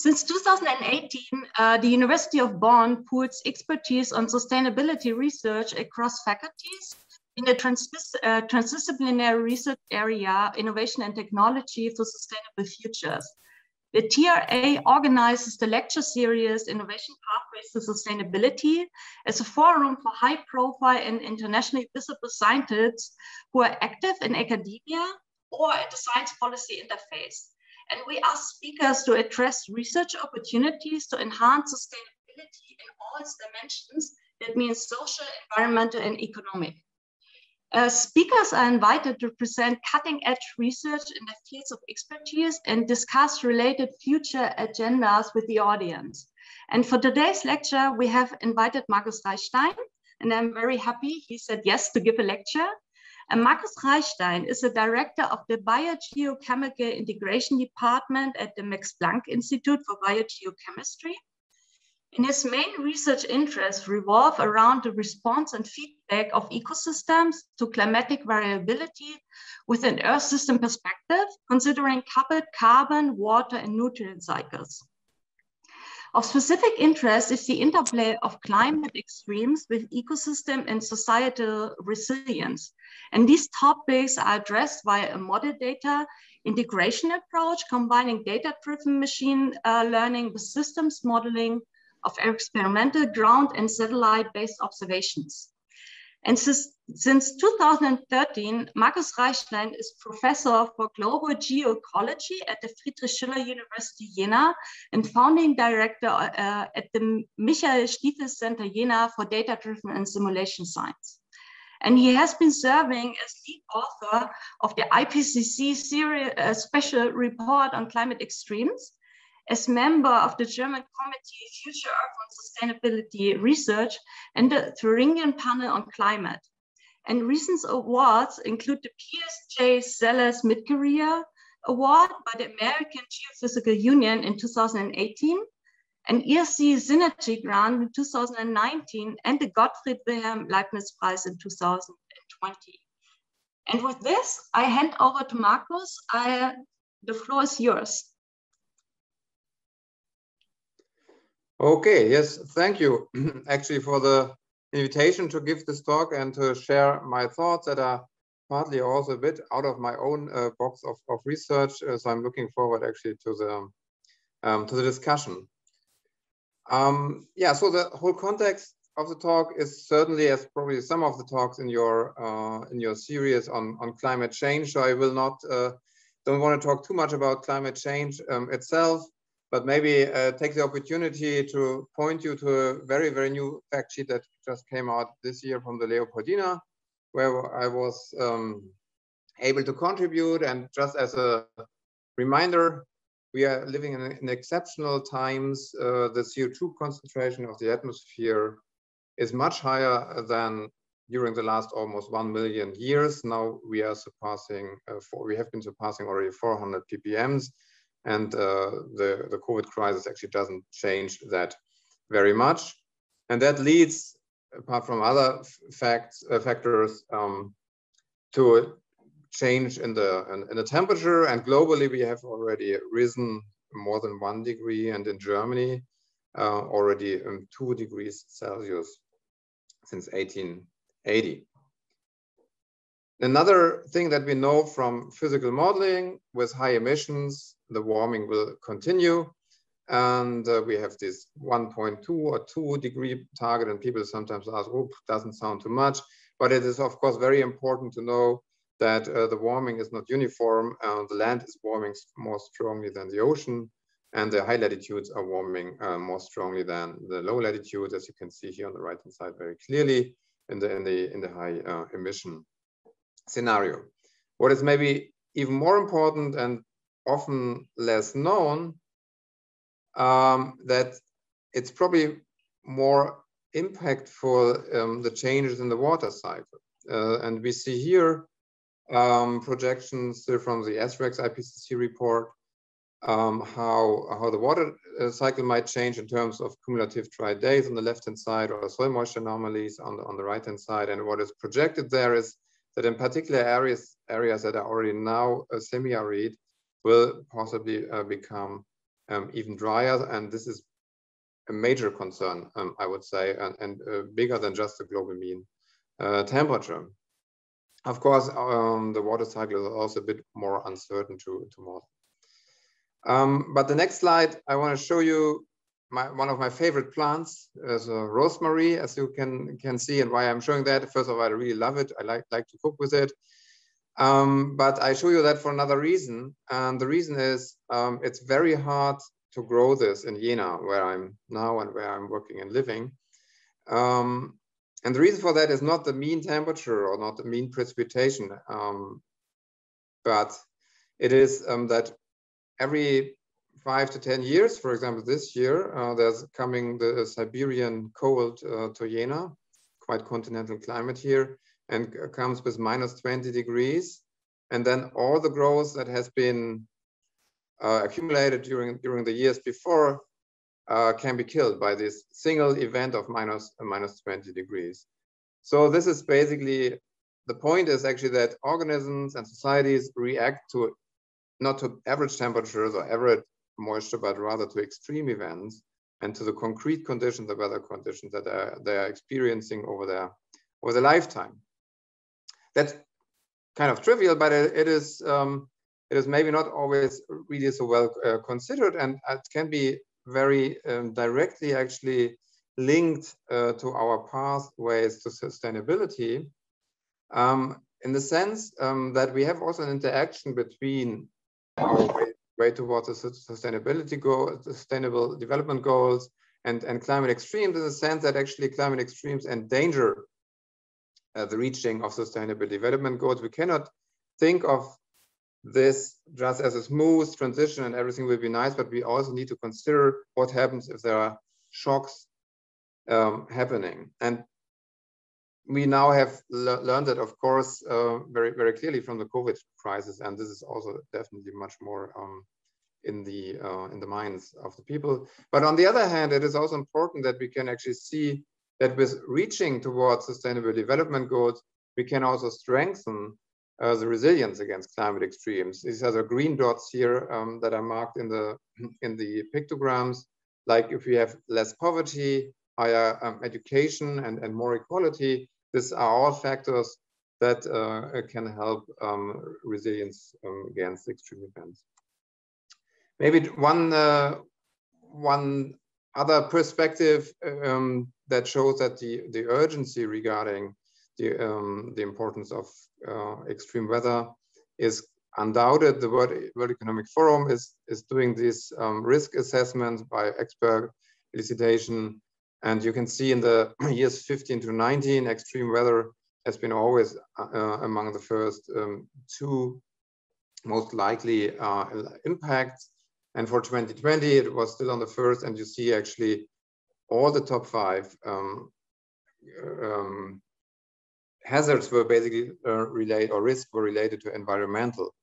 Since 2018, uh, the University of Bonn pools expertise on sustainability research across faculties in the trans uh, transdisciplinary research area, innovation and technology for sustainable futures. The TRA organizes the lecture series Innovation Pathways to Sustainability as a forum for high profile and internationally visible scientists who are active in academia or at the science policy interface. And we ask speakers to address research opportunities to enhance sustainability in all its dimensions. That means social, environmental, and economic. Uh, speakers are invited to present cutting edge research in the fields of expertise and discuss related future agendas with the audience. And for today's lecture, we have invited Markus Reichstein, and I'm very happy he said yes to give a lecture. And Markus Reichstein is the director of the Biogeochemical Integration Department at the Max Planck Institute for Biogeochemistry. And his main research interests revolve around the response and feedback of ecosystems to climatic variability with an Earth system perspective, considering coupled carbon, water, and nutrient cycles. Of specific interest is the interplay of climate extremes with ecosystem and societal resilience. And these topics are addressed via a model data integration approach, combining data-driven machine uh, learning with systems modeling, of experimental ground and satellite-based observations. And since, since 2013, Markus Reichstein is professor for global geoecology at the Friedrich Schiller University Jena and founding director uh, at the Michael Stifel Center Jena for data-driven and simulation science. And he has been serving as lead author of the IPCC uh, special report on climate extremes as member of the German Committee Future Earth on Sustainability Research and the Thuringian Panel on Climate. And recent awards include the Piers J. Sellers Mid-Career Award by the American Geophysical Union in 2018, an ERC Synergy Grant in 2019, and the Gottfried Wilhelm Leibniz Prize in 2020. And with this, I hand over to Markus. I, the floor is yours. Okay, yes, thank you actually for the invitation to give this talk and to share my thoughts that are partly also a bit out of my own uh, box of, of research. Uh, so I'm looking forward actually to the um, to the discussion. Um, yeah, so the whole context of the talk is certainly as probably some of the talks in your uh, in your series on on climate change. So I will not uh, don't want to talk too much about climate change um, itself but maybe uh, take the opportunity to point you to a very, very new fact sheet that just came out this year from the Leopoldina, where I was um, able to contribute. And just as a reminder, we are living in, in exceptional times. Uh, the CO2 concentration of the atmosphere is much higher than during the last almost 1 million years. Now we are surpassing, uh, four, we have been surpassing already 400 ppms and uh, the, the COVID crisis actually doesn't change that very much. And that leads, apart from other facts, uh, factors, um, to change in the, in, in, the temperature. And globally, we have already risen more than one degree, and in Germany, uh, already um, two degrees Celsius since 1880. Another thing that we know from physical modeling with high emissions the warming will continue. And uh, we have this 1.2 or 2 degree target and people sometimes ask, oh, doesn't sound too much. But it is of course very important to know that uh, the warming is not uniform. Uh, the land is warming more strongly than the ocean and the high latitudes are warming uh, more strongly than the low latitudes, as you can see here on the right hand side very clearly in the, in the, in the high emission scenario. What is maybe even more important and often less known, um, that it's probably more impactful um, the changes in the water cycle. Uh, and we see here um, projections from the SREX IPCC report um, how, how the water uh, cycle might change in terms of cumulative dry days on the left-hand side or soil moisture anomalies on the, on the right-hand side. And what is projected there is that in particular areas, areas that are already now uh, semi-arid, will possibly uh, become um, even drier. And this is a major concern, um, I would say, and, and uh, bigger than just the global mean uh, temperature. Of course, um, the water cycle is also a bit more uncertain to, to model. Um, but the next slide, I want to show you my, one of my favorite plants is uh, rosemary, as you can can see, and why I'm showing that. First of all, I really love it. I like like to cook with it. Um, but I show you that for another reason, and the reason is um, it's very hard to grow this in Jena, where I'm now and where I'm working and living. Um, and the reason for that is not the mean temperature or not the mean precipitation, um, but it is um, that every five to 10 years, for example, this year, uh, there's coming the Siberian cold uh, to Jena, quite continental climate here, and comes with minus 20 degrees. And then all the growth that has been uh, accumulated during, during the years before uh, can be killed by this single event of minus, uh, minus 20 degrees. So this is basically, the point is actually that organisms and societies react to not to average temperatures or average moisture, but rather to extreme events and to the concrete conditions, the weather conditions that are, they are experiencing over their, over their lifetime. That's kind of trivial, but it, it is um, it is maybe not always really so well uh, considered, and it can be very um, directly actually linked uh, to our pathways to sustainability um, in the sense um, that we have also an interaction between our way, way towards the sustainability goal, sustainable development goals and, and climate extremes in the sense that actually climate extremes endanger uh, the reaching of sustainable development goals. We cannot think of this just as a smooth transition and everything will be nice, but we also need to consider what happens if there are shocks um, happening. And we now have le learned that, of course, uh, very, very clearly from the COVID crisis, and this is also definitely much more um, in the uh, in the minds of the people. But on the other hand, it is also important that we can actually see that with reaching towards sustainable development goals, we can also strengthen uh, the resilience against climate extremes. These are the green dots here um, that are marked in the in the pictograms. Like if we have less poverty, higher um, education, and, and more equality, these are all factors that uh, can help um, resilience um, against extreme events. Maybe one uh, one other perspective um, that shows that the, the urgency regarding the, um, the importance of extreme weather is undoubted. The World, World Economic Forum is, is doing these um, risk assessments by expert elicitation. And you can see in the years 15 to 19, extreme weather has been always uh, among the first um, two most likely uh, impacts. And for 2020, it was still on the first, and you see actually all the top five um, um, hazards were basically uh, related or risks were related to environmental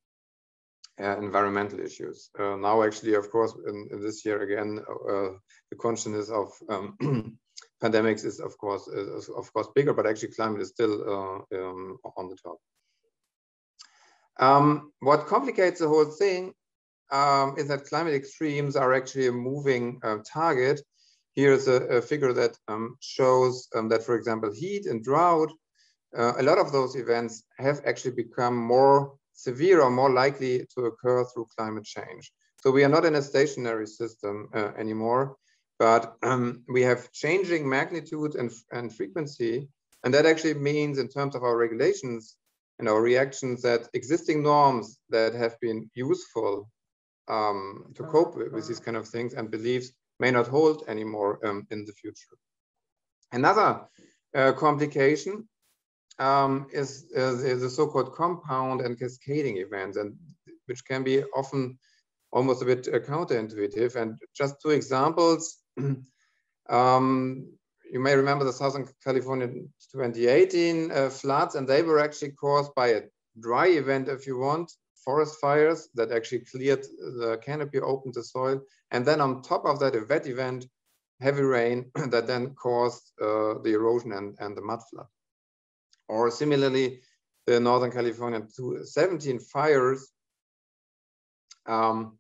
uh, environmental issues. Uh, now, actually, of course, in, in this year again, uh, the consciousness of um, pandemics is, of course, is, of course, bigger. But actually, climate is still uh, um, on the top. Um, what complicates the whole thing um, is that climate extremes are actually a moving uh, target. Here's a, a figure that um, shows um, that, for example, heat and drought, uh, a lot of those events have actually become more severe or more likely to occur through climate change. So we are not in a stationary system uh, anymore, but um, we have changing magnitude and, and frequency. And that actually means in terms of our regulations and our reactions that existing norms that have been useful um, to cope with, with, these kind of things and beliefs may not hold anymore um, in the future. Another uh, complication um, is, is, is, the so-called compound and cascading events, and which can be often almost a bit uh, counterintuitive. And just two examples. um, you may remember the Southern California 2018 uh, floods, and they were actually caused by a dry event, if you want, forest fires that actually cleared the canopy, opened the soil. And then on top of that, a wet event, heavy rain that then caused uh, the erosion and, and the mud flood. Or similarly, the Northern California 17 fires, um,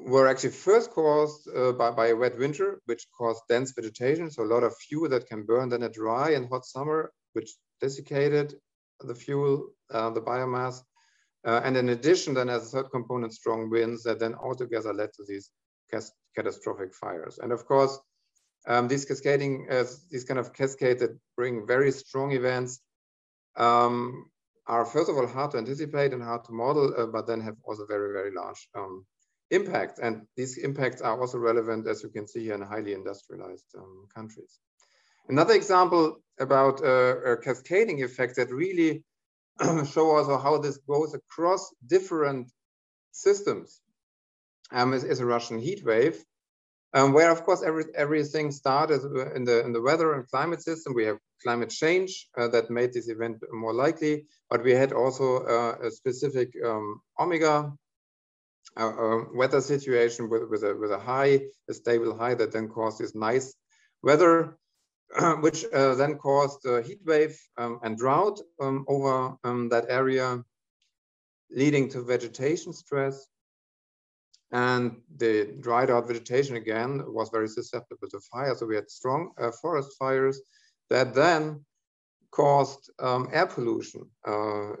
were actually first caused uh, by, by a wet winter, which caused dense vegetation, so a lot of fuel that can burn then a dry and hot summer, which desiccated the fuel, uh, the biomass. Uh, and in addition, then as a third component, strong winds that then altogether led to these catastrophic fires. And of course, um, these cascading, uh, these kind of cascades that bring very strong events um, are first of all hard to anticipate and hard to model, uh, but then have also very, very large um, impact. And these impacts are also relevant, as you can see here, in highly industrialized um, countries. Another example about uh, a cascading effect that really show also how this goes across different systems um, is, is, a Russian heat wave, um, where of course every, everything started in the, in the weather and climate system. We have climate change uh, that made this event more likely, but we had also uh, a specific um, omega uh, uh, weather situation with, with, a, with a high, a stable high that then caused this nice weather, which uh, then caused a heat wave um, and drought um, over um, that area, leading to vegetation stress. And the dried out vegetation again was very susceptible to fire. So we had strong uh, forest fires that then caused um, air pollution, uh,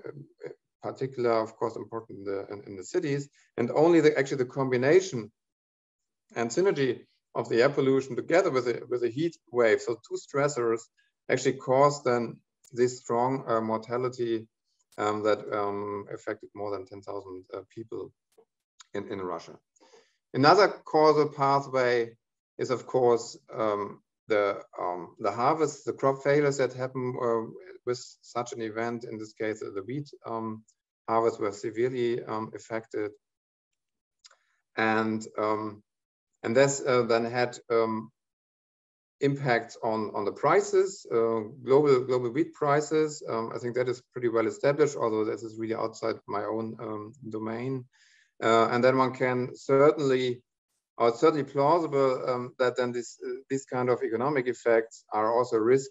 particular, of course, important in the, in, in the cities. And only the, actually the combination and synergy of the air pollution together with a, with a heat wave, so two stressors actually caused then this strong uh, mortality um, that um, affected more than 10,000 uh, people in, in Russia. Another causal pathway is, of course, um, the um, the harvest, the crop failures that happen uh, with such an event. In this case, the wheat um, harvest were severely um, affected, and um, and this uh, then had um, impacts on on the prices, uh, global global wheat prices. I think that is pretty well established, although this is really outside my own domain. Uh, and then one can certainly or it's certainly plausible um, that then this, uh, this kind of economic effects are also risk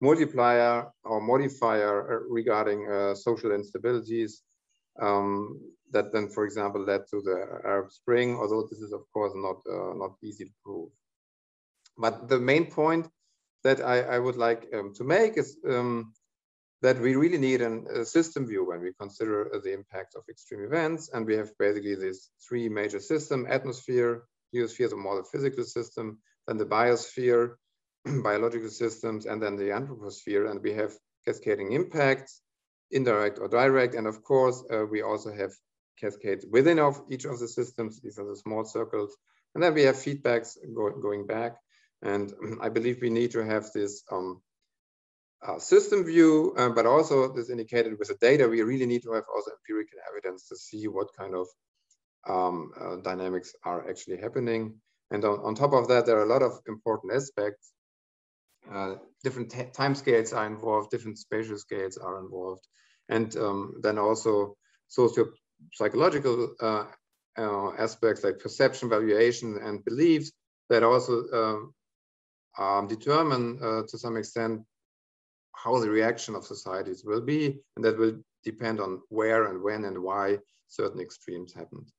multiplier or modifier uh, regarding social instabilities um, that then, for example, led to the Arab Spring, although this is, of course, not, uh, not easy to prove. But the main point that I, I would like um, to make is um, that we really need an, a system view when we consider the impact of extreme events. And we have basically these three major system, atmosphere, geosphere a more the physical system, then the biosphere, biological systems, and then the anthroposphere. And we have cascading impacts, indirect or direct. And of course, uh, we also have cascades within of each of the systems. These are the small circles. And then we have feedbacks go, going back. And I believe we need to have this um, uh, system view, uh, but also this indicated with the data, we really need to have also empirical evidence to see what kind of um, uh, dynamics are actually happening. And on, on, top of that, there are a lot of important aspects. Uh, different time scales are involved, different spatial scales are involved. And um, then also socio-psychological uh, uh, aspects like perception, valuation, and beliefs that also um, um determine to some extent how the reaction of societies will be. And that will depend on where and when and why certain extremes happened.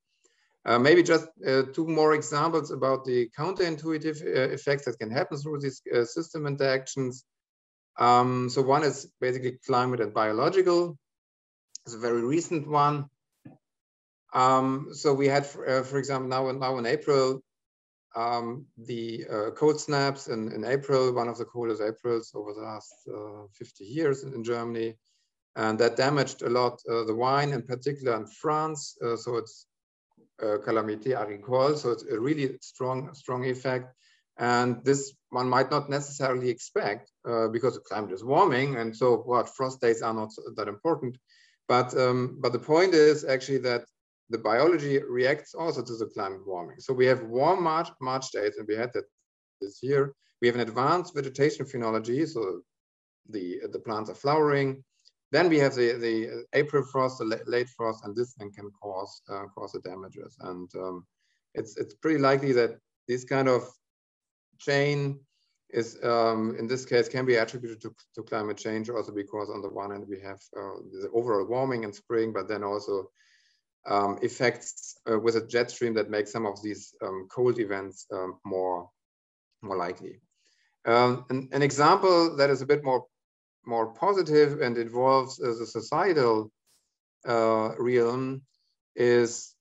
Uh, maybe just uh, two more examples about the counterintuitive uh, effects that can happen through these uh, system interactions. Um, so one is basically climate and biological. It's a very recent one. Um, so we had, for, uh, for example, now, now in April, um, the uh, cold snaps in, in April, one of the coldest Aprils over the last 50 years in, in, Germany. And that damaged a lot the wine, in particular in France. so it's uh, calamité agricole. So it's a really strong, strong effect. And this one might not necessarily expect uh, because the climate is warming. And so what frost days are not that important. But, um, but the point is actually that the biology reacts also to the climate warming. So we have warm March, March days, and we had that this year. We have an advanced vegetation phenology, so the, the plants are flowering. Then we have the, the April frost, the late frost, and this then can cause uh, cause the damages. And um, it's it's pretty likely that this kind of chain is um, in this case can be attributed to, to climate change also because on the one hand we have uh, the overall warming in spring, but then also um, effects uh, with a jet stream that makes some of these um, cold events um, more, more likely. Um, an, an, example that is a bit more, more positive and involves uh, the societal uh, realm is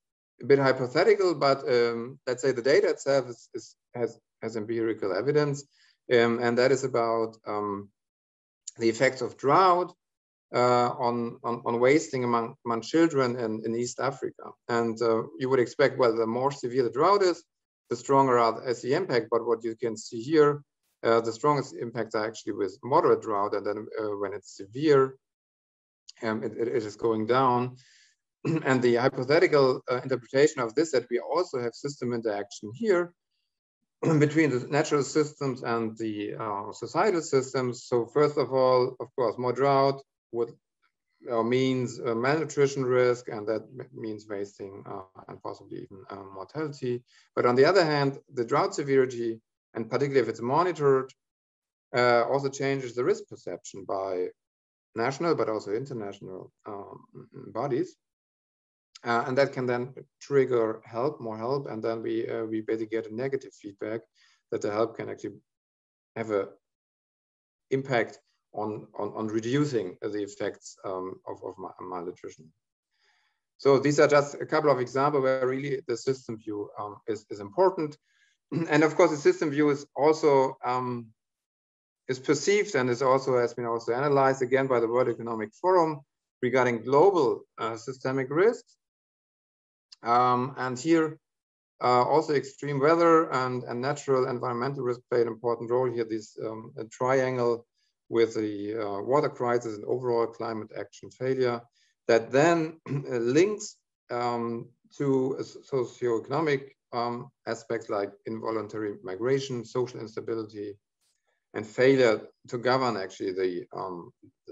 a bit hypothetical, but um, let's say the data itself is, is, has, has empirical evidence, um, and that is about the effects of drought uh, on, on, on wasting among, among children in, in East Africa. And uh, you would expect, well, the more severe the drought is, the stronger is the impact. But what you can see here, uh, the strongest impacts are actually with moderate drought. And then uh, when it's severe, um, it, it is going down. and the hypothetical uh, interpretation of this that we also have system interaction here between the natural systems and the uh, societal systems. So first of all, of course, more drought, would uh, means uh, malnutrition risk, and that means wasting uh, and possibly even uh, mortality. But on the other hand, the drought severity, and particularly if it's monitored, uh, also changes the risk perception by national but also international um, bodies. Uh, and that can then trigger help, more help, and then we we basically get a negative feedback that the help can actually have a impact on, on, on reducing the effects um, of, of malnutrition. So these are just a couple of examples where really the system view um, is, is important. And of course, the system view is also um, is perceived and is also has been also analyzed again by the World Economic Forum regarding global uh, systemic risks. Um, and here uh, also extreme weather and, and natural environmental risk play an important role here. This um, triangle with the uh, water crisis and overall climate action failure that then links um, to socioeconomic um, aspects like involuntary migration, social instability, and failure to govern actually the, um,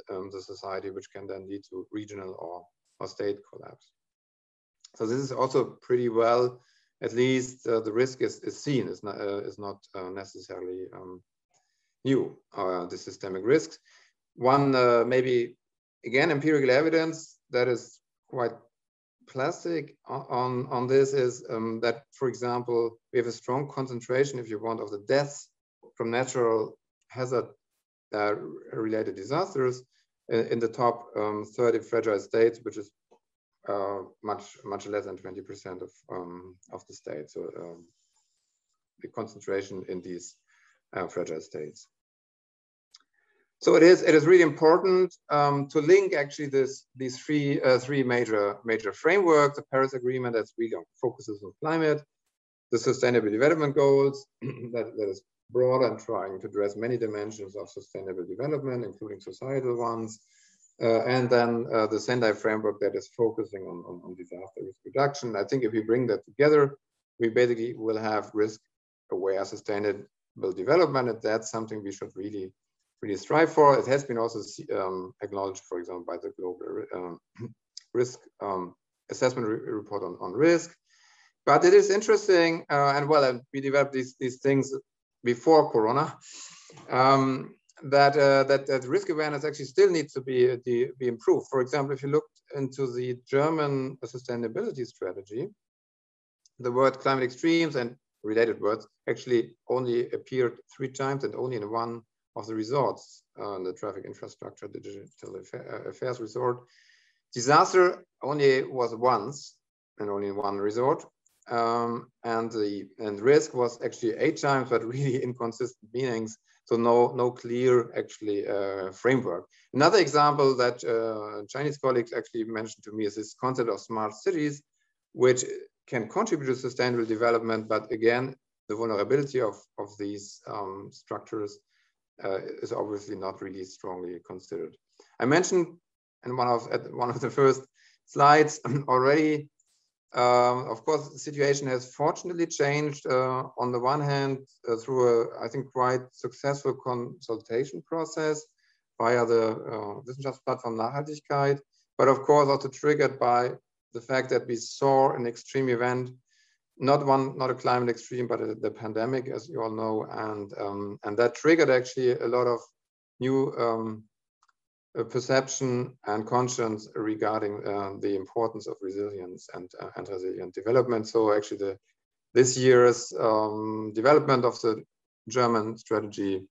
um, the society, which can then lead to regional or, or state collapse. So this is also pretty well, at least uh, the risk is, is seen, is not, uh, is not uh, necessarily new, uh, the systemic risks. One, uh, maybe, again, empirical evidence that is quite plastic on, on this is um, that, for example, we have a strong concentration, if you want, of the deaths from natural hazard uh, related disasters in, in the top um, 30 fragile states, which is uh, much much less than 20% of um, of the states. So um, the concentration in these uh, fragile states. So it is it is really important um, to link actually this these three uh, three major major frameworks: the Paris Agreement that really focuses on climate, the Sustainable Development Goals that, that is broader and trying to address many dimensions of sustainable development, including societal ones, uh, and then uh, the Sendai framework that is focusing on, on, on disaster risk reduction. I think if we bring that together, we basically will have risk-aware sustainable development, and that's something we should really really strive for. It has been also um, acknowledged, for example, by the global um, risk um, assessment re report on, on risk. But it is interesting, uh, and well, we developed these, these things before Corona, um, that, uh, that, that risk awareness actually still needs to be, be, be improved. For example, if you look into the German sustainability strategy, the word climate extremes and related words actually only appeared three times and only in one of the resorts on the traffic infrastructure, the digital uh, affairs resort. Disaster only was once and only one resort. Um, and the and risk was actually eight times, but really inconsistent meanings. So no no clear actually uh, framework. Another example that uh, Chinese colleagues actually mentioned to me is this concept of smart cities, which can contribute to sustainable development, but again, the vulnerability of of these um, structures uh, is obviously not really strongly considered. I mentioned in one of at one of the first slides already. Um, of course, the situation has fortunately changed. Uh, on the one hand, uh, through a I think quite successful consultation process via the uh, Wissenschaftsplattform Nachhaltigkeit, but of course also triggered by the fact that we saw an extreme event not one, not a climate extreme, but a, the pandemic, as you all know, and um, and that triggered actually a lot of new um, perception and conscience regarding uh, the importance of resilience and, uh, and resilient development. So actually the this year's um, development of the German strategy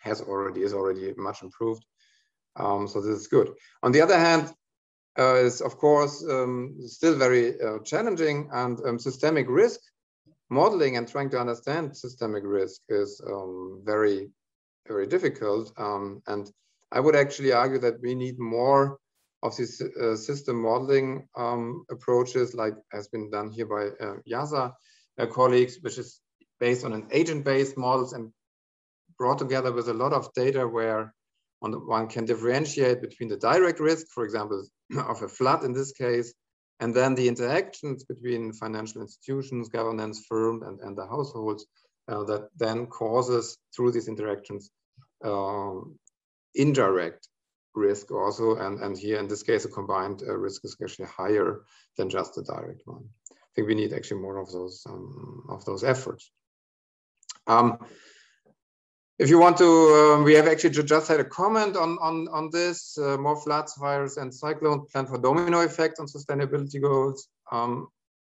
has already is already much improved. Um, so this is good. On the other hand, is of course um, still very uh, challenging and um, systemic risk modeling and trying to understand systemic risk is um, very, very difficult. Um, and I would actually argue that we need more of these uh, system modeling um, approaches like has been done here by uh, IIASA uh, colleagues, which is based on an agent-based models and brought together with a lot of data where on the, one can differentiate between the direct risk, for example, of a flood in this case, and then the interactions between financial institutions, governance, firms, and, and the households uh, that then causes through these interactions um, indirect risk also. And, and here in this case, a combined uh, risk is actually higher than just the direct one. I think we need actually more of those um, of those efforts. Um, if you want to, um, we have actually just had a comment on on on this. Uh, more floods, fires, and cyclones plan for domino effect on sustainability goals. Um,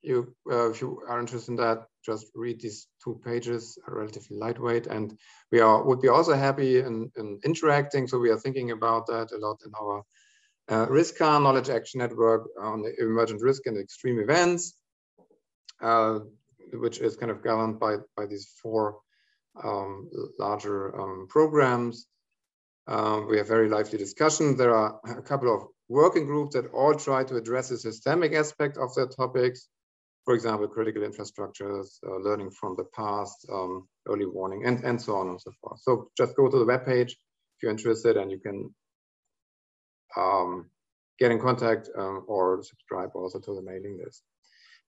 you, uh, if you are interested in that, just read these two pages, relatively lightweight, and we are would be also happy in, in interacting. So we are thinking about that a lot in our uh, RISK-KAN knowledge action network on emergent risk and extreme events, uh, which is kind of governed by by these four um, larger um, programs. Uh, we have very lively discussions. There are a couple of working groups that all try to address the systemic aspect of their topics. For example, critical infrastructures, uh, learning from the past, um, early warning, and, and so on and so forth. So just go to the webpage if you're interested and you can um, get in contact um, or subscribe also to the mailing list.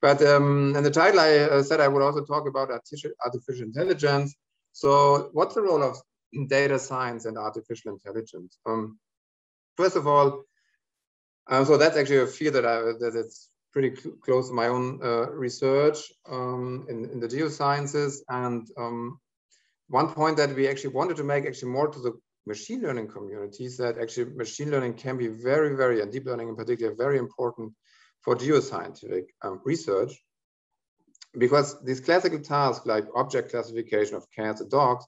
But um, in the title, I uh, said I would also talk about artificial intelligence. So what's the role of data science and artificial intelligence? Um, first of all, um, so that's actually a field that I that it's pretty cl close to my own uh, research um, in, in the geosciences. And um, one point that we actually wanted to make actually more to the machine learning communities that actually machine learning can be very, very, and deep learning in particular, very important for geoscientific um, research because these classical tasks like object classification of cats and dogs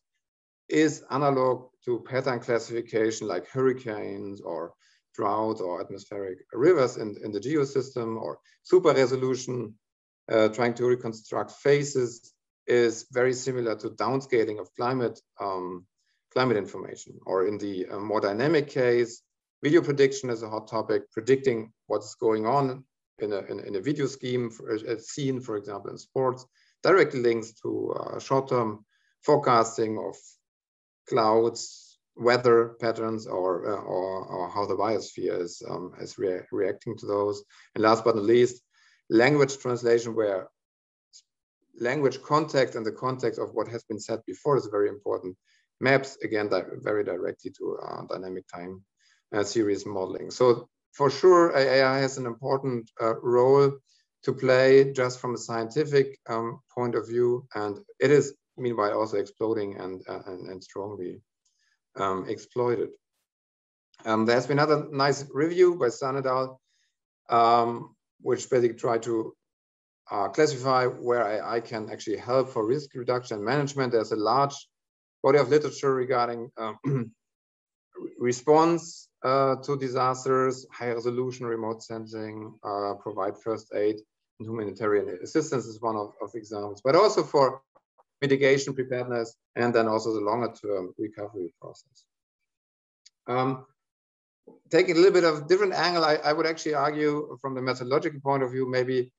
is analog to pattern classification like hurricanes or drought or atmospheric rivers in, in the geosystem or super resolution uh, trying to reconstruct faces is very similar to downscaling of climate um, climate information. Or in the uh, more dynamic case video prediction is a hot topic predicting what's going on in a, in, in a video scheme, for scene, for example, in sports, directly links to uh, short-term forecasting of clouds, weather patterns, or, uh, or, or, how the biosphere is, um, is rea reacting to those. And last but not least, language translation, where language context and the context of what has been said before is very important. Maps, again, di very directly to uh, dynamic time uh, series modeling. So for sure, AI has an important uh, role to play just from a scientific um, point of view. And it is, meanwhile, also exploding and, uh, and, and, strongly um, exploited. Um, there's been another nice review by Sun et al., um, which basically tried to uh, classify where AI can actually help for risk reduction management. There's a large body of literature regarding um, response uh, to disasters, high resolution remote sensing, uh, provide first aid and humanitarian assistance is one of, of examples, but also for mitigation preparedness and then also the longer term recovery process. Um, taking a little bit of different angle, I, I would actually argue from the methodological point of view, maybe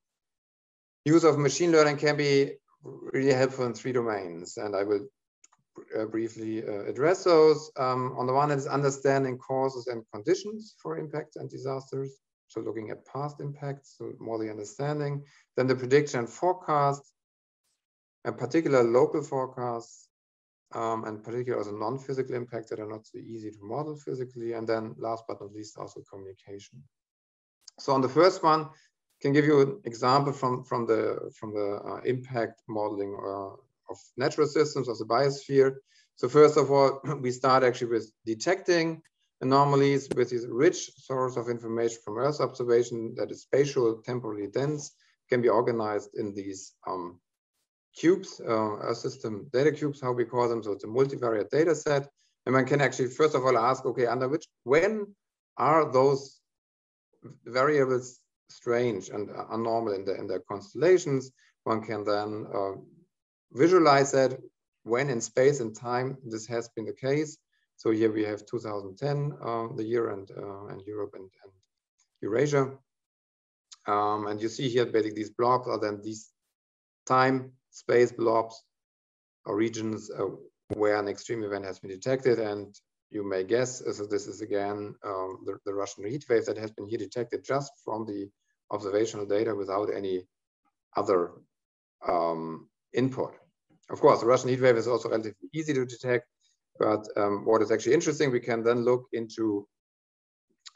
use of machine learning can be really helpful in three domains. And I will briefly uh, address those. Um, on the one hand is understanding causes and conditions for impacts and disasters. So looking at past impacts, so more the understanding. Then the prediction and forecast, and particular local forecasts, um, and particularly also non-physical impacts that are not so easy to model physically. And then last but not least, also communication. So on the first one, can give you an example from, from the, from the uh, impact modeling uh, of natural systems of the biosphere. So first of all, we start actually with detecting anomalies with this rich source of information from Earth observation that is spatial, temporally dense, can be organized in these um, cubes, uh, Earth system data cubes, how we call them. So it's a multivariate data set. And one can actually, first of all, ask, okay, under which, when are those variables strange and abnormal in, the, in their constellations? One can then uh, visualize that when in space and time this has been the case. So here we have 2010, uh, the year, and, uh, and Europe and, and Eurasia. Um, and you see here basically these blobs are then these time space blobs or regions uh, where an extreme event has been detected. And you may guess, uh, so this is again um, the, the, Russian heat wave that has been here detected just from the observational data without any other um, input. Of course, the Russian heat wave is also relatively easy to detect, but um, what is actually interesting, we can then look into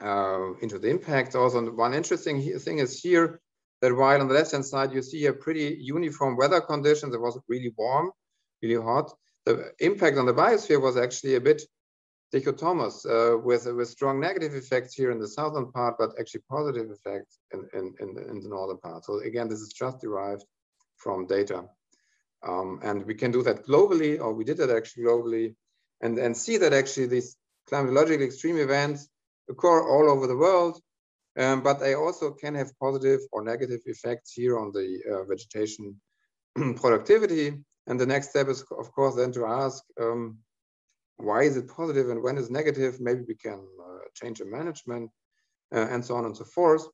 uh, into the impact. Also, one interesting thing is here that while on the left-hand side you see a pretty uniform weather conditions, it was really warm, really hot. The impact on the biosphere was actually a bit dichotomous uh, with, with strong negative effects here in the southern part, but actually positive effects in, in, in, the, in the northern part. So again, this is just derived from data. Um, and we can do that globally, or we did that actually globally, and, and see that actually these climatological extreme events occur all over the world, um, but they also can have positive or negative effects here on the uh, vegetation productivity. And the next step is, of course, then to ask, um, why is it positive and when is negative? Maybe we can uh, change the management uh, and so on and so forth.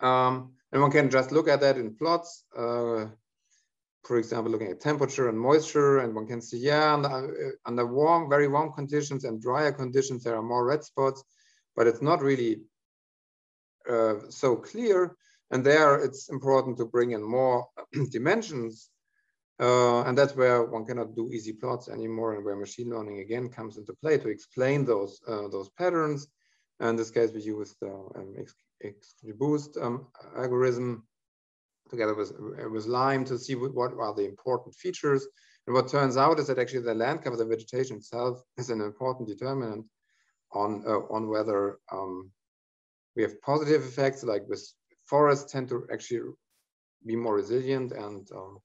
Um, and one can just look at that in plots. Uh, for example, looking at temperature and moisture, and one can see, yeah, under, uh, under warm, very warm conditions and drier conditions, there are more red spots, but it's not really uh, so clear. And there it's important to bring in more dimensions. Uh, and that's where one cannot do easy plots anymore and where machine learning again comes into play to explain those, uh, those patterns. And in this case, we use the um, XGBoost um, algorithm together with, with LIME to see what are the important features. And what turns out is that actually the land cover, the vegetation itself is an important determinant on, uh, on whether um, we have positive effects like with forests tend to actually be more resilient and um,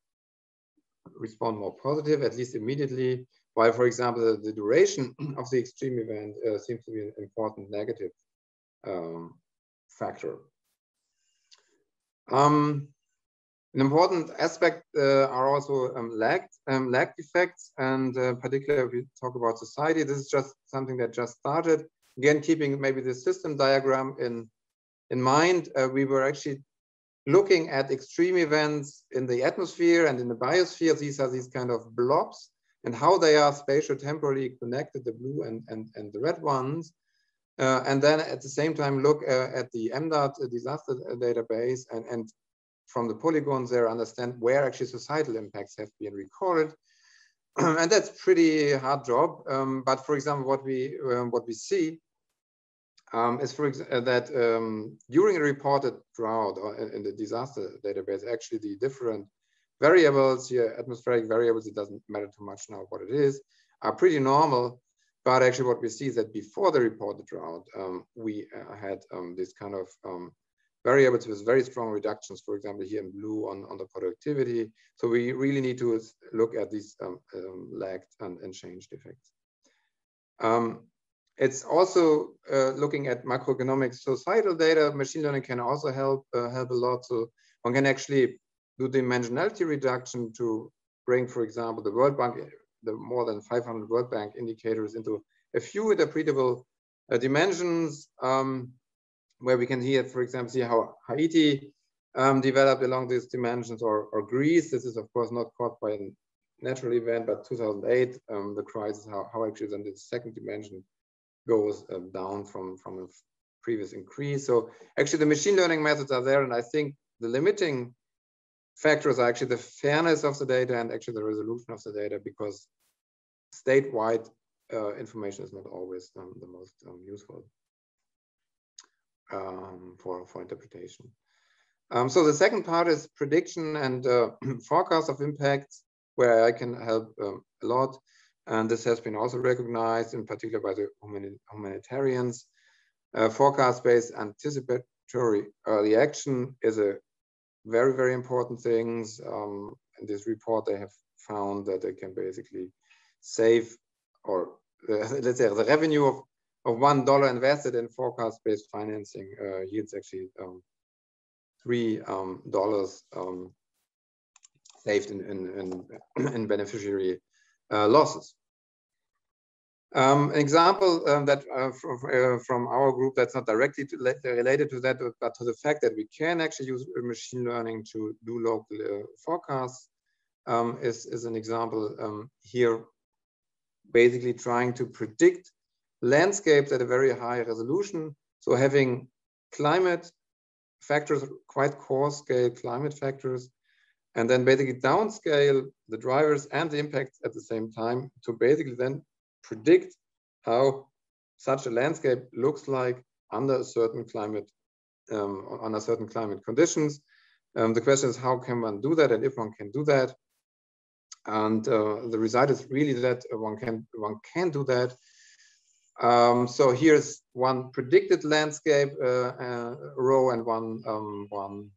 respond more positive, at least immediately, while, for example, the, the duration of the extreme event uh, seems to be an important negative um, factor. Um, an important aspect uh, are also um, lag, um, lag effects, and uh, particularly if we talk about society, this is just something that just started. Again, keeping maybe the system diagram in, in mind, uh, we were actually looking at extreme events in the atmosphere and in the biosphere. These are these kind of blobs and how they are spatial temporally connected, the blue and, and, and the red ones. Uh, and then at the same time, look uh, at the EMDAT disaster database and, and from the polygons there understand where actually societal impacts have been recorded. and that's pretty hard job. Um, but for example, what we um, what we see um, is for example that um, during a reported drought or in the disaster database, actually the different variables here, atmospheric variables, it doesn't matter too much now what it is, are pretty normal. But actually what we see is that before the reported drought, um, we uh, had um, this kind of variables with very strong reductions, for example, here in blue on, on the productivity. So we really need to look at these um, um, lagged and, and changed effects. Um, it's also uh, looking at macroeconomic societal data. Machine learning can also help uh, help a lot. So one can actually do dimensionality reduction to bring, for example, the World Bank, the more than 500 World Bank indicators into a few interpretable uh, dimensions. Um, where we can here, for example, see how Haiti um, developed along these dimensions or, or Greece. This is of course not caused by a natural event, but 2008, um, the crisis, how, how actually then the second dimension goes uh, down from, from a previous increase. So actually the machine learning methods are there. And I think the limiting factors are actually the fairness of the data and actually the resolution of the data because statewide uh, information is not always um, the most um, useful um, for, for interpretation. Um, so the second part is prediction and uh, forecast of impacts, where I can help um, a lot. And this has been also recognized in particular by the humanitarians. Uh, Forecast-based anticipatory early action is a very, very important thing. Um, in this report, they have found that they can basically save or uh, let's say the revenue of, of one dollar invested in forecast-based financing uh, yields actually um, three um, dollars um, saved in, in, in, in beneficiary uh, losses. Um, an example um, that uh, from, uh, from our group that's not directly to related to that, but to the fact that we can actually use machine learning to do local uh, forecasts um, is, is an example um, here, basically trying to predict landscapes at a very high resolution. So having climate factors, quite coarse scale climate factors, and then basically downscale the drivers and the impacts at the same time to basically then predict how such a landscape looks like under a certain climate, um, under certain climate conditions. Um, the question is how can one do that and if one can do that. And uh, the result is really that one can, one can do that. Um, so here's one predicted landscape uh, uh, row and one, um, one,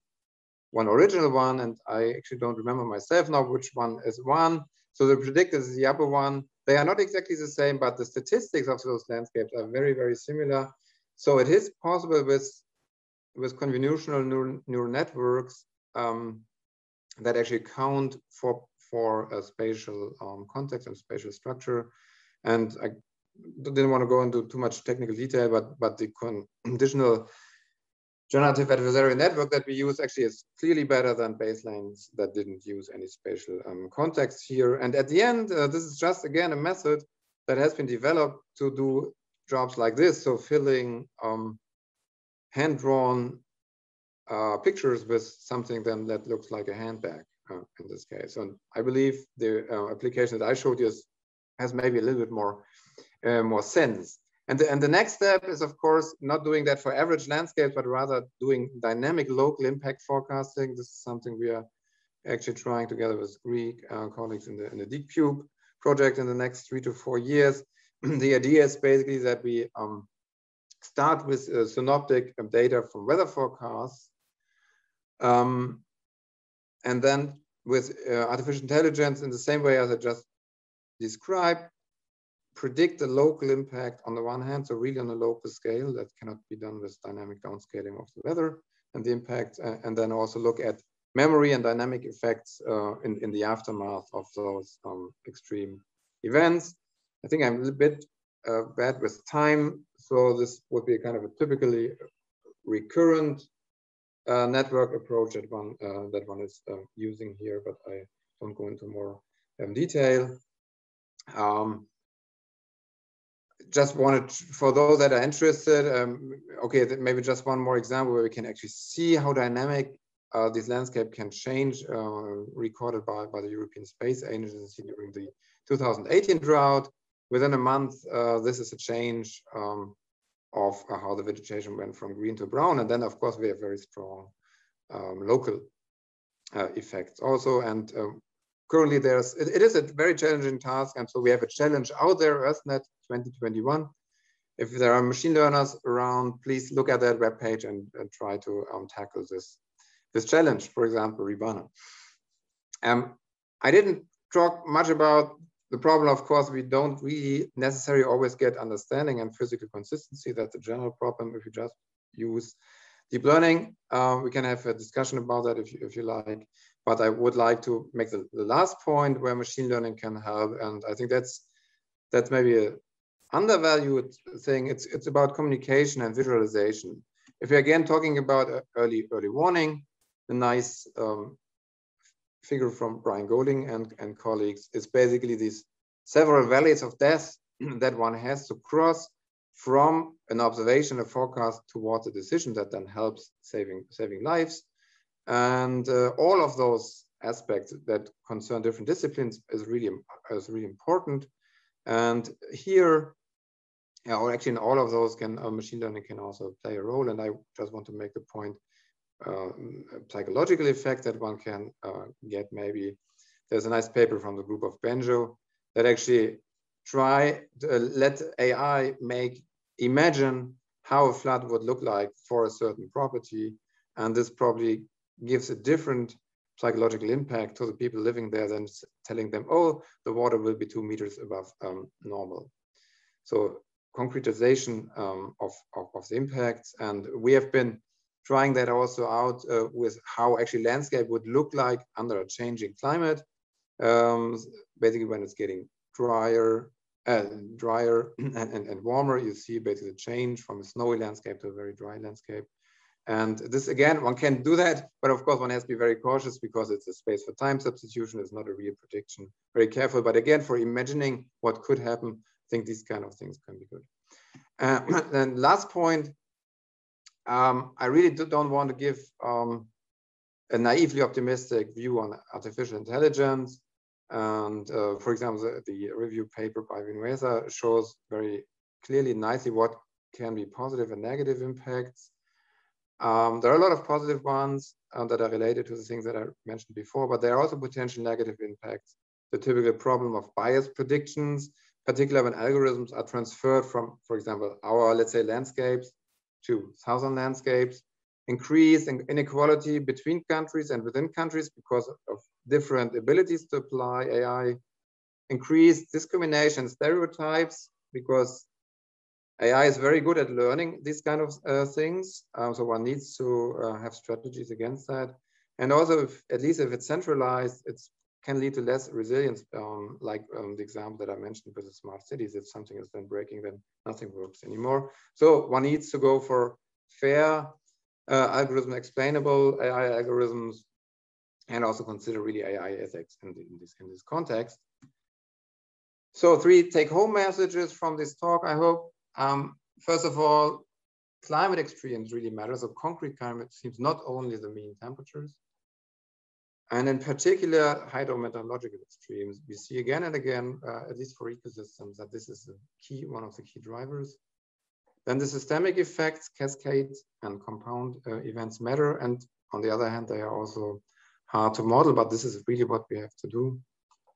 one original one. And I actually don't remember myself now which one is one. So the predicted is the upper one. They are not exactly the same, but the statistics of those landscapes are very, very similar. So it is possible with, with convolutional neural, neural networks um, that actually count for, for a spatial um, context and spatial structure. And I didn't want to go into too much technical detail, but, but the conditional generative adversarial network that we use actually is clearly better than baselines that didn't use any spatial um, context here. And at the end, uh, this is just, again, a method that has been developed to do jobs like this. So filling um, hand-drawn uh, pictures with something then that looks like a handbag uh, in this case. And I believe the uh, application that I showed you has maybe a little bit more, uh, more sense. And the, and the next step is, of course, not doing that for average landscapes, but rather doing dynamic local impact forecasting. This is something we are actually trying together with Greek uh, colleagues in the, in the DeepCube project in the next three to four years. the idea is basically that we um, start with uh, synoptic data from weather forecasts, um, and then with uh, artificial intelligence in the same way as I just described, predict the local impact on the one hand, so really on a local scale that cannot be done with dynamic downscaling of the weather and the impact, uh, and then also look at memory and dynamic effects uh, in, in the aftermath of those um, extreme events. I think I'm a little bit uh, bad with time, so this would be a kind of a typically recurrent uh, network approach that one uh, that one is uh, using here, but I don't go into more um, detail. Um, just wanted, for those that are interested, um, okay, maybe just one more example where we can actually see how dynamic uh, this landscape can change, uh, recorded by, by the European Space Agency during the 2018 drought. Within a month, uh, this is a change um, of uh, how the vegetation went from green to brown. And then, of course, we have very strong um, local uh, effects also. And um, currently there's, it, it is a very challenging task. And so we have a challenge out there, EarthNet 2021. If there are machine learners around, please look at that webpage and, and try to um, tackle this, this challenge, for example, Ribana. Um, I didn't talk much about the problem, of course, we don't really necessarily always get understanding and physical consistency. That's a general problem if you just use deep learning. Uh, we can have a discussion about that if you, if you like. But I would like to make the, the last point where machine learning can help. And I think that's that's maybe a undervalued thing. It's it's about communication and visualization. If we're again talking about early early warning, the nice um, figure from Brian Golding and, and colleagues is basically these several valleys of death that one has to cross from an observation, a forecast towards a decision that then helps saving saving lives. And uh, all of those aspects that concern different disciplines is really is really important. And here, yeah, or actually in all of those can uh, machine learning can also play a role. And I just want to make the point, uh, psychological effect that one can uh, get maybe. There's a nice paper from the group of Bengio that actually try to uh, let AI make imagine how a flood would look like for a certain property. And this probably gives a different psychological impact to the people living there than telling them, oh, the water will be two meters above um, normal. So concretization um, of, of, of, the impacts. And we have been trying that also out uh, with how actually landscape would look like under a changing climate. Um, basically when it's getting drier, uh, drier and, and, and warmer, you see basically the change from a snowy landscape to a very dry landscape. And this again, one can do that, but of course one has to be very cautious because it's a space for time substitution. It's not a real prediction. Very careful. But again, for imagining what could happen, I think these kind of things can be good. Uh, and last point, um, I really do, don't want to give um, a naively optimistic view on artificial intelligence. And uh, for example, the, the, review paper by Vinuesa shows very clearly, nicely what can be positive and negative impacts. Um, there are a lot of positive ones uh, that are related to the things that I mentioned before, but there are also potential negative impacts. The typical problem of bias predictions, particularly when algorithms are transferred from, for example, our, let's say, landscapes to southern landscapes, increase in inequality between countries and within countries because of different abilities to apply AI, increase discrimination stereotypes because AI is very good at learning these kind of uh, things. Um, so one needs to uh, have strategies against that. And also, if, at least if it's centralized, it can lead to less resilience, um, like um, the example that I mentioned with the smart cities. If something is then breaking, then nothing works anymore. So one needs to go for fair uh, algorithm explainable AI algorithms and also consider really AI ethics in, the, in, this, in this context. So three take home messages from this talk, I hope. Um, first of all, climate extremes really matter. So concrete climate seems not only the mean temperatures, and in particular, hydrometeorological extremes. We see again and again, uh, at least for ecosystems, that this is key, one of the key drivers. Then the systemic effects, cascade and compound uh, events matter. And on the other hand, they are also hard to model, but this is really what we have to do.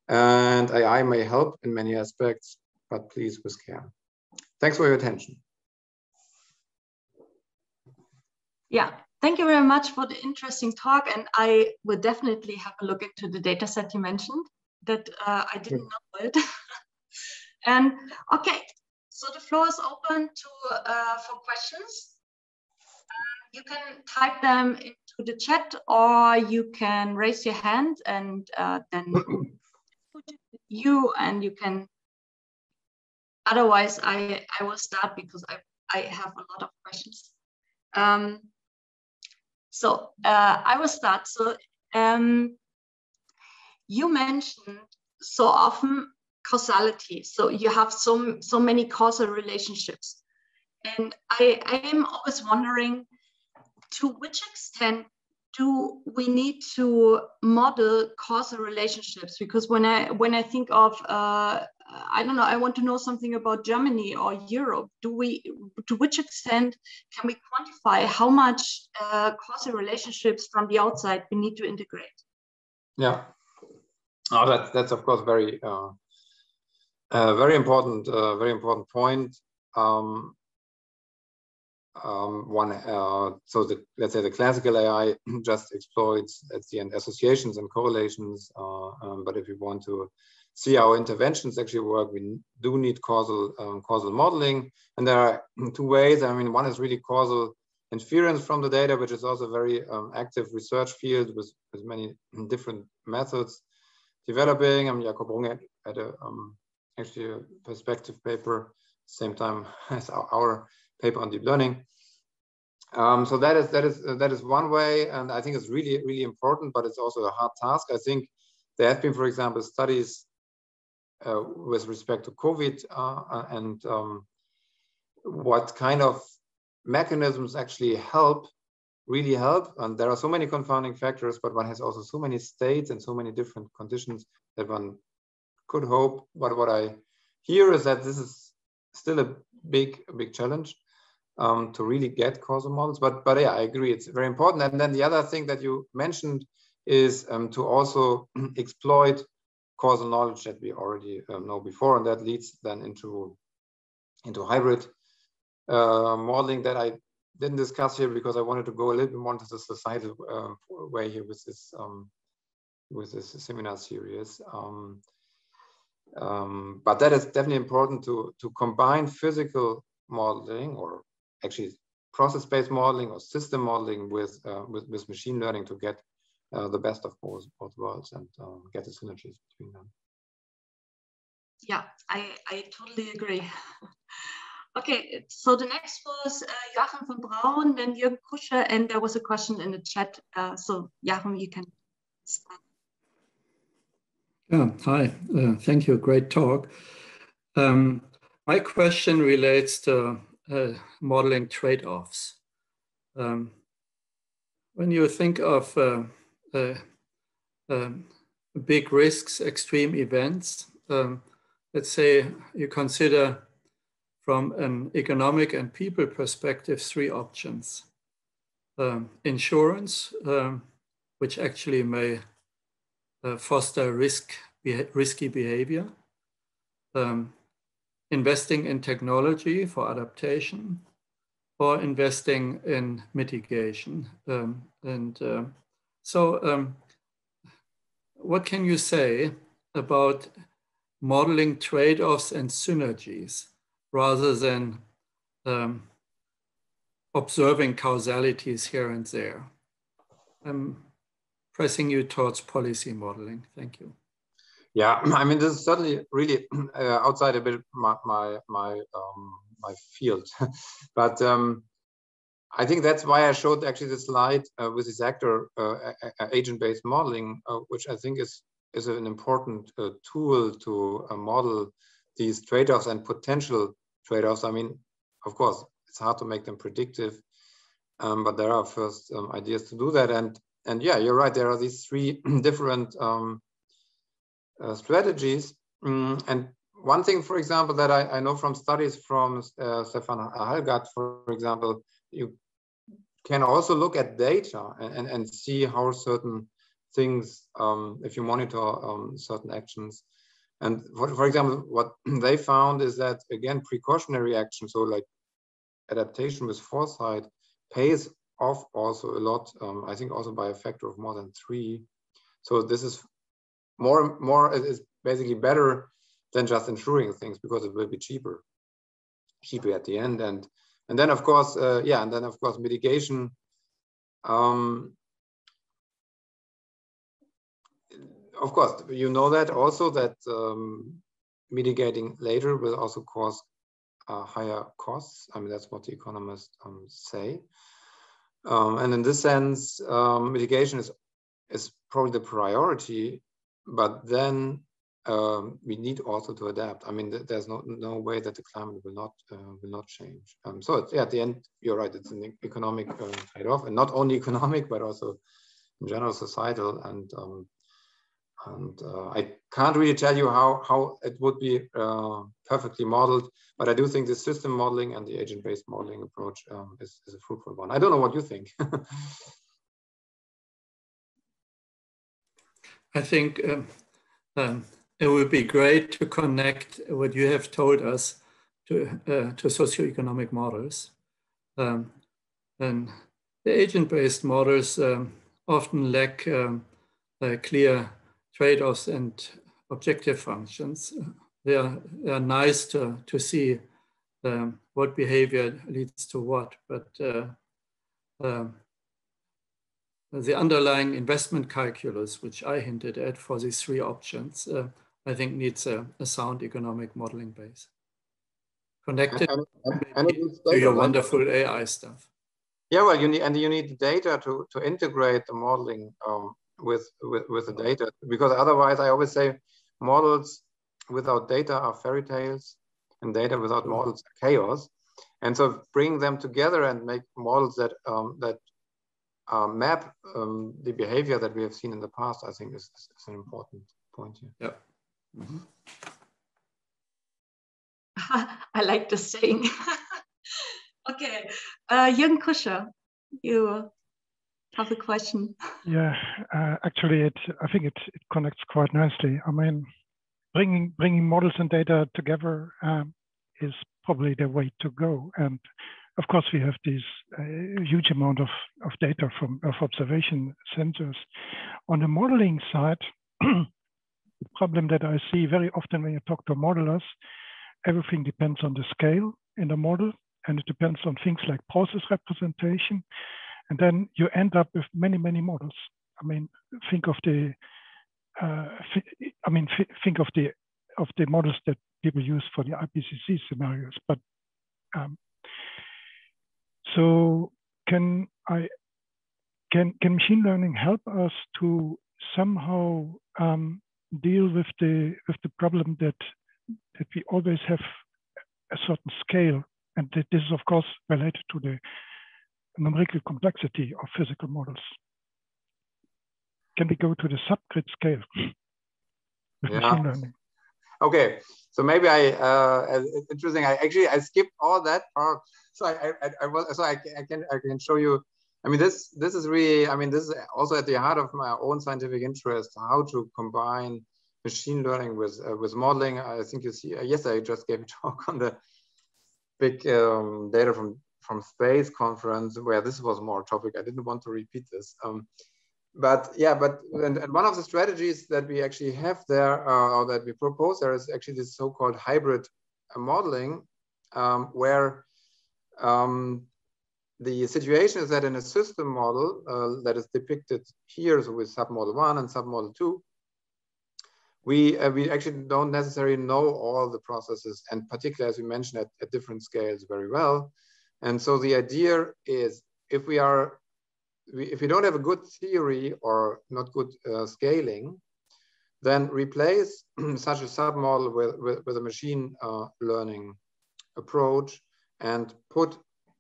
And AI may help in many aspects, but please with care. Thanks for your attention. Yeah, thank you very much for the interesting talk. And I will definitely have a look into the data set you mentioned that uh, I didn't know it. and okay, so the floor is open to uh, for questions. Uh, you can type them into the chat or you can raise your hand and uh, then you and you can otherwise I, I will start because I, I have a lot of questions. Um, so uh, I will start. So um, you mentioned so often causality. So you have so, so many causal relationships. And I, I am always wondering to which extent do we need to model causal relationships? Because when I when I think of uh, I don't know, I want to know something about Germany or Europe. Do we, to which extent can we quantify how much uh, causal relationships from the outside we need to integrate? Yeah, oh, that's that's of course very uh, uh, very important, uh, very important point. Um, um, one, uh, so the, let's say the classical AI just exploits at the end associations and correlations. Uh, um, but if you want to see how interventions actually work, we do need causal um, causal modeling. And there are two ways. I mean, one is really causal inference from the data, which is also a very um, active research field with, with many different methods developing. I mean, Jakob Runge had a, um, actually a perspective paper, same time as our, paper on deep learning. Um, so that is that is uh, that is one way, and I think it's really really important, but it's also a hard task. I think there have been, for example, studies uh, with respect to COVID uh, uh, and um, what kind of mechanisms actually help, really help. And there are so many confounding factors, but one has also so many states and so many different conditions that one could hope. But what I hear is that this is still a big, big challenge um, to really get causal models. But but yeah, I agree, it's very important. And then the other thing that you mentioned is um, to also exploit causal knowledge that we already um, know before, and that leads then into into hybrid uh, modeling that I didn't discuss here because I wanted to go a little bit more into the societal uh, way here with this um, with this seminar series. Um, um, but that is definitely important to to combine physical modeling or actually process-based modeling or system modeling with, uh, with, with machine learning to get uh, the best of both, both worlds and uh, get the synergies between them. Yeah, I, I totally agree. okay, so the next was uh, Joachim von Braun, then Jürgen Kusche, and there was a question in the chat. Uh, so Joachim, you can start. Yeah, hi, uh, thank you, great talk. Um, my question relates to uh, modeling trade-offs. Um, when you think of uh, uh, um, big risks, extreme events, um, let's say you consider from an economic and people perspective three options. Um, insurance, um, which actually may uh, foster risk, risky behavior. Um, investing in technology for adaptation or investing in mitigation. Um, and so um, what can you say about modeling trade-offs and synergies rather than um, observing causalities here and there? I'm pressing you towards policy modeling. Thank you. Yeah, I mean, this is certainly really uh, outside a bit my my my, um, my field, but um, I think that's why I showed actually the slide uh, with this actor uh, agent-based modeling, uh, which I think is is an important uh, tool to uh, model these trade-offs and potential trade-offs. I mean, of course, it's hard to make them predictive, um, but there are first um, ideas to do that. And and yeah, you're right. There are these three different um, uh, strategies. Mm, and one thing, for example, that I, I know from studies from Stefan Hallegatte, for example, you can also look at data and, and, and see how certain things, um, if you monitor um, certain actions. And for, for example, what they found is that, again, precautionary action, so like adaptation with foresight, pays off also a lot, um, I think also by a factor of more than three. So this is more more is basically better than just insuring things because it will be cheaper cheaper at the end and and then of course uh, yeah and then of course mitigation um, of course you know that also that um, mitigating later will also cause uh, higher costs. I mean that's what the economists um, say. Um, and in this sense um, mitigation is is probably the priority but then um, we need also to adapt. I mean, th there's no no way that the climate will not uh, will not change. Um, so yeah, at the end, you're right. It's an economic uh, trade-off, and not only economic, but also in general societal. And um, and uh, I can't really tell you how how it would be uh, perfectly modeled, but I do think the system modeling and the agent-based modeling approach um, is, is a fruitful one. I don't know what you think. I think um, it would be great to connect what you have told us to, uh, to socioeconomic models. Um, and the agent-based models um, often lack um, uh, clear trade-offs and objective functions. They are, they are nice to, to see um, what behavior leads to what, but uh, um, the underlying investment calculus, which I hinted at for these three options, uh, I think needs a, a, sound economic modeling base. Connected and, and, and to your wonderful AI stuff. Yeah, well, you need and you need data to to integrate the modeling um, with, with with the data because otherwise, I always say models without data are fairy tales, and data without models are chaos. And so, bring them together and make models that um, that uh, map um, the behavior that we have seen in the past, I think is, is an important point here. Yeah. Mm -hmm. I like the saying. okay, uh, Jürgen Kusche, you have a question. Yeah, uh, actually, it I think it, it connects quite nicely. I mean, bringing bringing models and data together um, is probably the way to go. And of course, we have this uh, huge amount of, of data from of observation sensors. On the modeling side, the problem that I see very often when you talk to modelers, everything depends on the scale in the model, and it depends on things like process representation. And then you end up with many, many models. I mean, think of the, uh, I mean, think of the of the models that people use for the IPCC scenarios. But um, so can I can can machine learning help us to somehow um, deal with the with the problem that that we always have a certain scale, and that this is of course related to the numerical complexity of physical models. Can we go to the subgrid scale with yeah. machine learning? Okay, so maybe I uh, interesting. I actually I skipped all that part, so I I, I was so I, I can I can show you. I mean this this is really I mean this is also at the heart of my own scientific interest how to combine machine learning with uh, with modeling. I think you see uh, yesterday I just gave a talk on the big um, data from from space conference where this was more topic. I didn't want to repeat this. Um, but yeah, but and, and, one of the strategies that we actually have there, uh, or that we propose there, is actually this so-called hybrid uh, modeling, um, where um, the situation is that in a system model uh, that is depicted here, so with submodel one and submodel two, we uh, we actually don't necessarily know all the processes, and particularly as we mentioned at, at different scales very well. And so the idea is if we are if we don't have a good theory or not good uh, scaling, then replace such a submodel with, with, with a machine uh, learning approach and put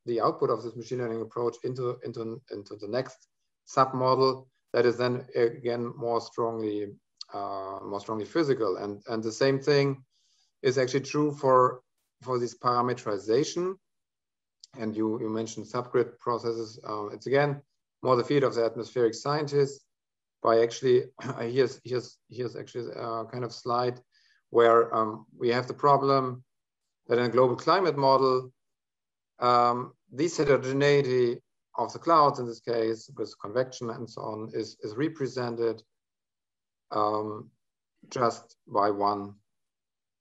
the output of this machine learning approach into, into, into the next submodel that is then again more strongly uh, more strongly physical. And, and the same thing is actually true for, for this parameterization. And you, you mentioned subgrid processes. Uh, it's again, more the field of the atmospheric scientists by actually, here's, here's, here's actually a kind of slide where um, we have the problem that in a global climate model, um, this heterogeneity of the clouds in this case with convection and so on is, is represented um, just by one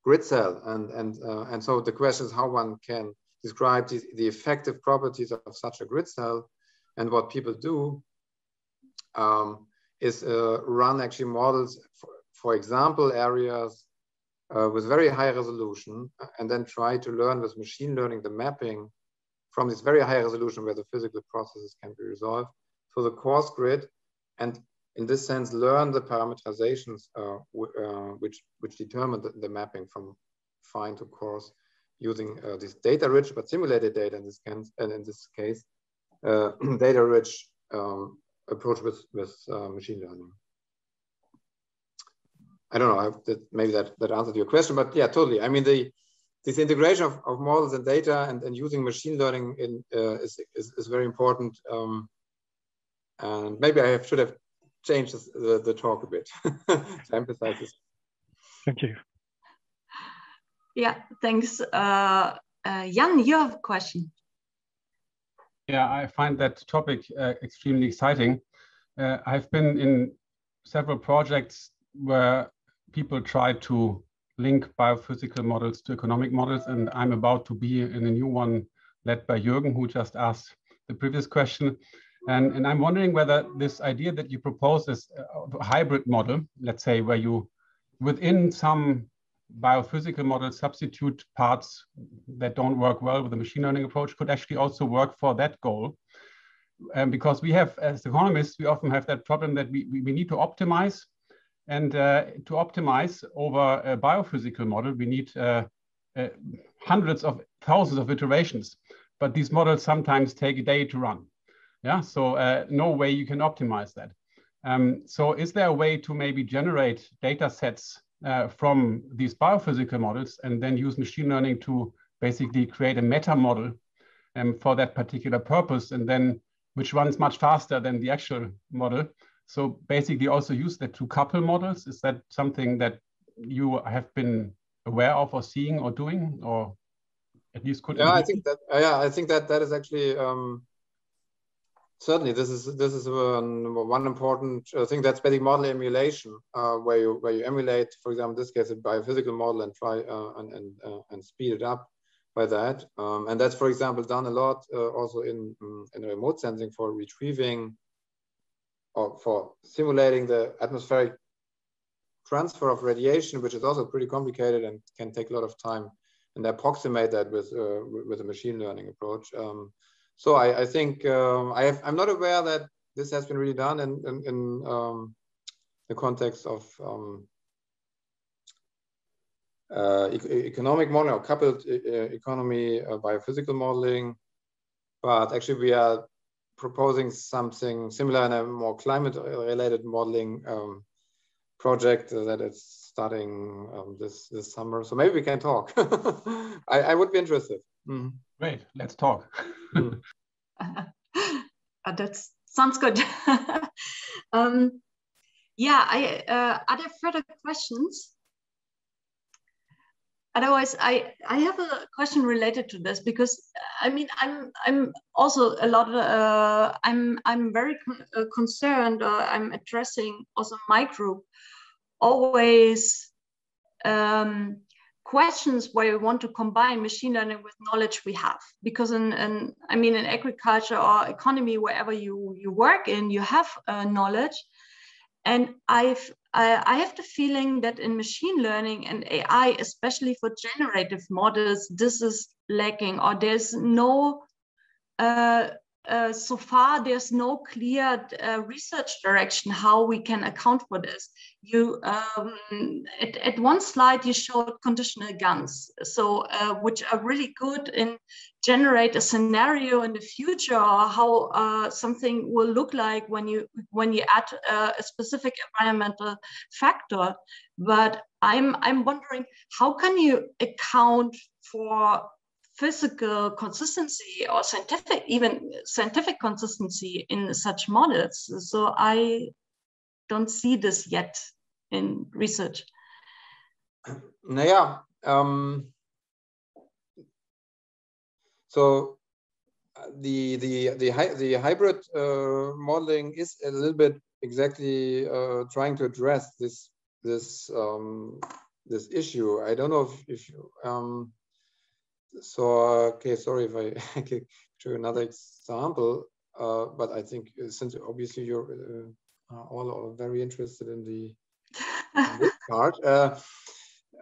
grid cell. And, and, uh, and so the question is how one can describe the, the effective properties of such a grid cell and what people do um, is uh, run actually models, for, for example, areas uh, with very high resolution, and then try to learn with machine learning the mapping from this very high resolution where the physical processes can be resolved to the coarse grid, and in this sense, learn the parameterizations uh, uh, which, which determine the, the, mapping from fine to coarse using uh, this data-rich but simulated data in this, case, and in this case, uh, data-rich um, approach with, with uh, machine learning. I don't know, that, maybe that, that answered your question, but yeah, totally. I mean, the this integration of, of models and data and, and using machine learning in, uh, is, is, is, very important. Um, and maybe I have, should have changed this, the, the talk a bit to emphasize this. Thank you. Yeah, thanks. Uh, uh, Jan, you have a question. Yeah, I find that topic uh, extremely exciting. Uh, I've been in several projects where people try to link biophysical models to economic models, and I'm about to be in a new one led by Jürgen, who just asked the previous question. And, and I'm wondering whether this idea that you propose is a hybrid model, let's say, where you, within some biophysical model substitute parts that don't work well with the machine learning approach could actually also work for that goal. Um, because we have, as economists, we often have that problem that we, we, need to optimize. And uh, to optimize over a biophysical model, we need uh, uh, hundreds of thousands of iterations. But these models sometimes take a day to run. Yeah, so no way you can optimize that. Um, so is there a way to maybe generate data sets uh, from these biophysical models and then use machine learning to basically create a meta model um, for that particular purpose. And then which runs much faster than the actual model. So basically also use the two couple models. Is that something that you have been aware of or seeing or doing or at least could yeah i think that uh, yeah i think that that is actually um, certainly this is this is one, one important uh, thing that's basic model emulation uh, where you where you emulate for example in this case a biophysical model and try uh, and and, uh, and speed it up by that um, and that's for example done a lot uh, also in in remote sensing for retrieving or for simulating the atmospheric transfer of radiation which is also pretty complicated and can take a lot of time and approximate that with uh, with a machine learning approach um, so I, I think um, I have, I'm not aware that this has been really done in, in, in um, the context of um, uh, e economic modeling or coupled e economy uh, biophysical modeling. But actually we are proposing something similar in a more climate related modeling um, project that is starting um, this, this summer. So maybe we can talk. I, I would be interested. Mm. Great, let's talk. mm. that sounds good. um, yeah, I, uh, are there further questions? Otherwise, I, I have a question related to this because I mean I'm I'm also a lot uh, I'm I'm very con uh, concerned. Uh, I'm addressing also my group always um, questions where we want to combine machine learning with knowledge we have because in, in i mean in agriculture or economy wherever you you work in you have uh, knowledge and i've I, I have the feeling that in machine learning and ai especially for generative models this is lacking or there's no uh, uh, so far there's no clear uh, research direction how we can account for this. You um, at, at, one slide you showed conditional GANs, so uh, which are really good in generate a scenario in the future or how uh, something will look like when you when you add uh, a specific environmental factor. But I'm I'm wondering how can you account for physical consistency or scientific, even scientific consistency in such models. So I don't see this yet in research. Naja, um, so the the the the hybrid uh, modeling is a little bit exactly uh, trying to address this this um, this issue. I don't know if, if you, um, so, okay, sorry if I give you another example, uh, but I think uh, since obviously you're uh, all very interested in the in part. Uh,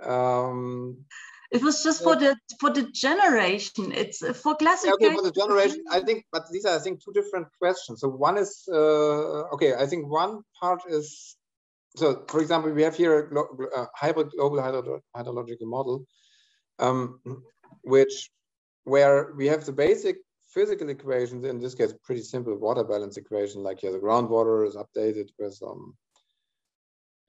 um, it was just for the for the generation. It's uh, for classification. Okay, for the generation, I think, but these are I think two different questions. So one is uh, okay. I think one part is so. For example, we have here a, a hybrid global hydrological model. Um, which where we have the basic physical equations, in this case, pretty simple water balance equation, like here the groundwater is updated with um,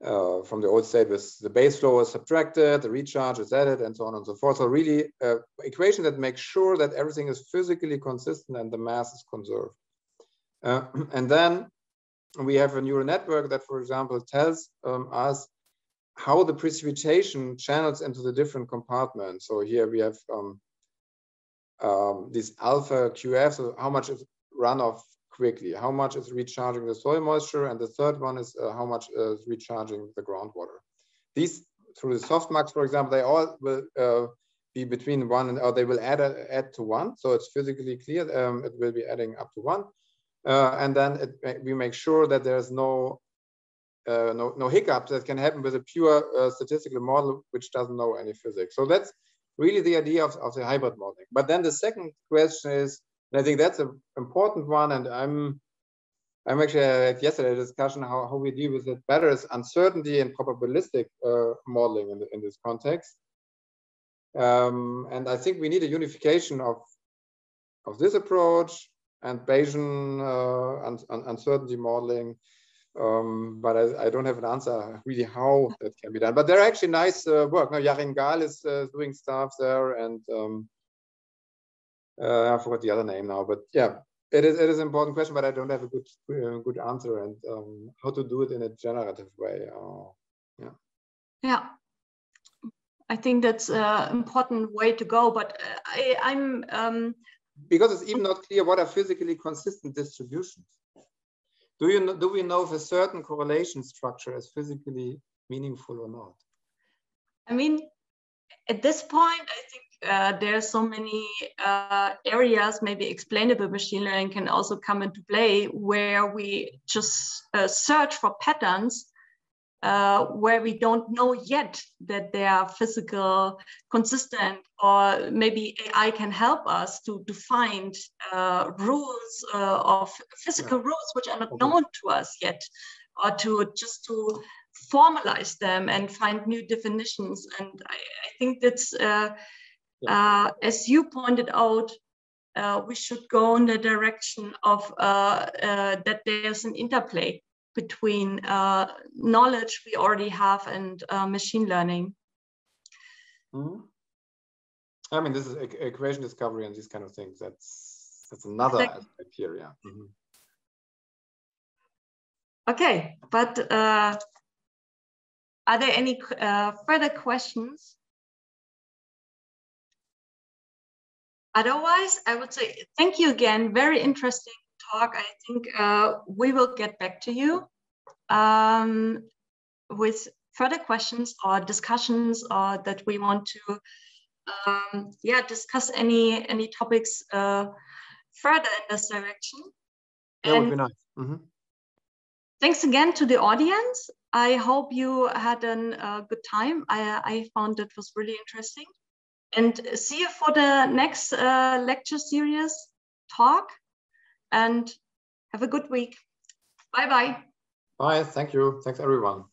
uh, from the old state with the base flow is subtracted, the recharge is added, and so on and so forth. So really, uh, equation that makes sure that everything is physically consistent and the mass is conserved. Uh, and then we have a neural network that, for example, tells um, us how the precipitation channels into the different compartments. So here we have um, um, this alpha QF, so how much is runoff quickly, how much is recharging the soil moisture, and the third one is uh, how much is recharging the groundwater. These, through the softmax, for example, they all will uh, be between one and, or they will add, add to one, so it's physically clear, um, it will be adding up to one. Uh, and then it, we make sure that there's no uh, no, no hiccups that can happen with a pure uh, statistical model which doesn't know any physics. So that's really the idea of, of the hybrid modeling. But then the second question is, and I think that's an important one, and I'm I'm actually at yesterday discussion how, how we deal with it better is uncertainty and probabilistic uh, modeling in, the, in this context. Um, and I think we need a unification of of this approach and Bayesian uh, un, un, uncertainty modeling um, but I, I, don't have an answer really how that can be done. But they're actually nice uh, work. Now, Yarin Gal is uh, doing stuff there, and um, uh, I forgot the other name now. But yeah, it is it is an important question, but I don't have a good uh, good answer and um, how to do it in a generative way. Uh, yeah. Yeah. I think that's an important way to go, but uh, I, I'm um, because it's even not clear what are physically consistent distributions. Do you know, do we know if a certain correlation structure is physically meaningful or not? I mean, at this point, I think uh, there are so many uh, areas, maybe explainable machine learning can also come into play, where we just uh, search for patterns uh, where we don't know yet that they are physical, consistent, or maybe AI can help us to, to find uh, rules uh, of physical yeah. rules which are not okay. known to us yet, or to just to formalize them and find new definitions. And I, I think that's, uh, yeah. Uh, as you pointed out, uh, we should go in the direction of that there's an interplay between uh, knowledge we already have and uh, machine learning. Mm -hmm. I mean, this is equation discovery and these kind of things. That's that's another exactly. aspect here. Yeah. Mm -hmm. Okay, but uh, are there any uh, further questions? Otherwise, I would say thank you again. Very interesting talk, I think uh, we will get back to you um, with further questions or discussions or that we want to um, yeah, discuss any any topics uh, further in this direction. That and would be nice. Mm -hmm. Thanks again to the audience. I hope you had a uh, good time. I, I found it was really interesting. And see you for the next uh, lecture series talk and have a good week. Bye-bye. Bye. Thank you. Thanks, everyone.